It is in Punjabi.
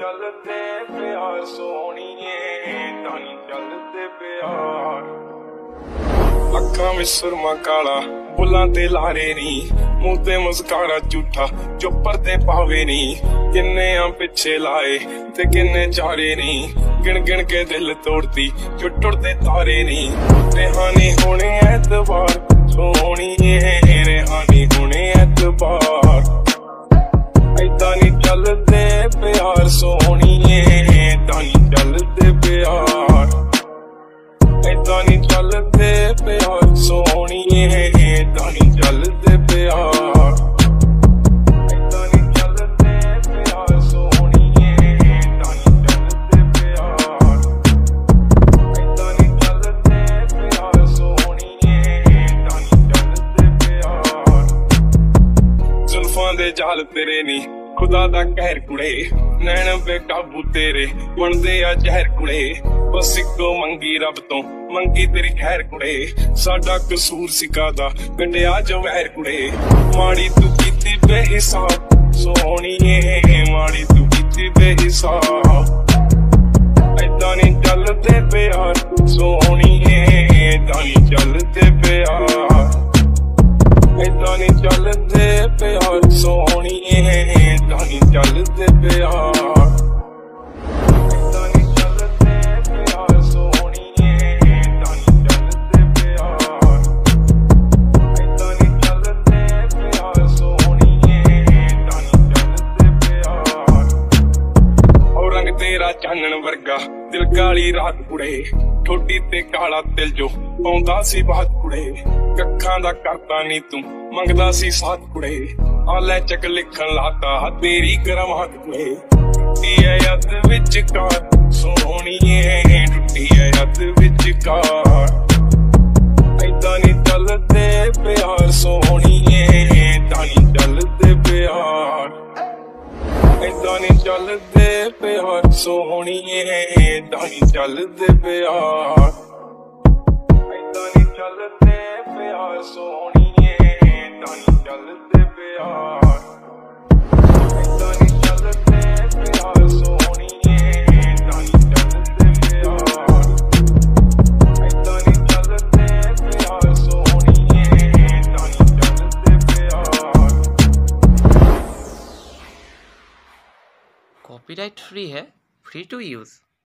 ਚੱਲਦੇ ਪਿਆਰ ਸੋਹਣੀਏ, ਤਾਂ ਨਹੀਂ ਚੱਲਦੇ ਪਿਆਰ। ਅੱਖਾਂ ਵਿੱਚ ਸੁਰਮਾ ਕਾਲਾ, ਬੁੱਲਾਂ ਤੇ ਲਾਰੇ ਨੀ। ਮੂੰਹ ਤੇ ਮੁਸਕਾਰਾ ਝੂਠਾ ਜੋ ਪਰਦੇ ਪਾਵੇ ਨੀ। ਕਿੰਨੇ ਆ ਪਿੱਛੇ ਲਾਏ ਤੇ ਕਿੰਨੇ ਚਾਰੇ ਨੀ। ਗਿਣ ਗਿਣ ਕੇ ਦਿਲ ਤੋੜਦੀ ਜੋ ਟੁੱਟਦੇ ਤਾਰੇ ਨੀ। ਰਿਹਾਨੀ ਹੋਣੇ ਐਤਵਾਰ, ਸੋਹਣੀਏ ਰਿਹਾਨੀ ਹੋਣੇ ਪਿਆਰ ਸੋਹਣੀਏ ਤਾਂ ਨਹੀਂ ਚੱਲਦੇ ਪਿਆਰ। ਜ਼ੁਲਫਾਂ ਦੇ ਜਾਲ ਤੇਰੇ ਨੀ, ਖੁਦਾ ਦਾ ਕਹਿਰ ਕੁੜੇ। ਨੈਣ ਬੇਕਾਬੂ ਤੇਰੇ ਬਣਦੇ ਆ ਜ਼ਹਿਰ ਕੁੜੇ। ਬਸ ਇੱਕੋ ਮੰਗੀ ਰੱਬ ਤੋਂ, ਮੰਗੀ ਤੇਰੀ ਖੈਰ ਕੁੜੇ। ਸਾਡਾ ਕਸੂਰ ਸਿਕਾਦਾ ਪਿੰਡਿਆ ਜਵਹਿਰ ਕੁੜੇ। ਮਾੜੀ ਤੂੰ ਕੀਤੀ ਬੇਹਿਸਾਬ ਸੋਹਣੀਏ ਮਾੜੀ ਤੂੰ ਕੀਤੀ ਬੇਹਿਸਾਬ। ਐਦਾਂ ਨਹੀਂ ਚੱਲਦੇ ਪਿਆਰ ਸੋਹਣੀਏ ਐਦਾਂ ਨਹੀਂ ਚੱਲਦੇ ਪਿਆਰ। ਏਦਾਂ ਨਹੀਂ ਚੱਲਦੇ ਪਿਆਰ ਸੋਹਣੀਏ ਏਦਾਂ ਨਹੀਂ ਚੱਲਦੇ ਪਿਆਰ ਤੇਰਾ ਚਾਨਣ ਵਰਗਾ ਦਿਲ ਕਾਲੀ ਰਾਤ ਕੁੜੇ ਠੋਡੀ ਤੇ ਕਾਲਾ ਦਿਲ ਜੋ ਪਾਉਂਦਾ ਸੀ ਬਾਤ ਕੁੜੇ ਕੱਖਾਂ ਦਾ ਕਰਤਾ ਨਹੀਂ ਤੂੰ ਮੰਗਦਾ ਸੀ ਸਾਥ ਕੁੜੇ ਆ ਲੈ ਚੱਕ ਲਿਖਣ ਲਾਤਾ ਤੇਰੀ ਕਰਮਾਤ ਕੁੜੇ ਟੁੱਟੀ ਐ ਯੱਦ ਵਿੱਚ ਕਾਰ ਸੋਹਣੀਏ ਟੁੱਟੀ ਐ ਯੱਦ ਵਿੱਚ ਕਾਰ ਐਦਾਂ ਨਹੀਂ ਚੱਲਦੇ ਪਿਆਰ ਸੋਹਣੀਏ ਐਦਾਂ ਨਹੀਂ ਚੱਲਦੇ ਪਿਆਰ। ਏਦਾਂ ਨਹੀਂ ਚੱਲਦੇ ਪਿਆਰ ਸੋਹਣੀਏ ਏਦਾਂ ਨਹੀਂ ਚੱਲਦੇ ਪਿਆਰ। ਏਦਾਂ ਨਹੀਂ ਚੱਲਦੇ ਪਿਆਰ, ਸੋਹਣੀ कॉपीराइट फ्री है फ्री टू यूज़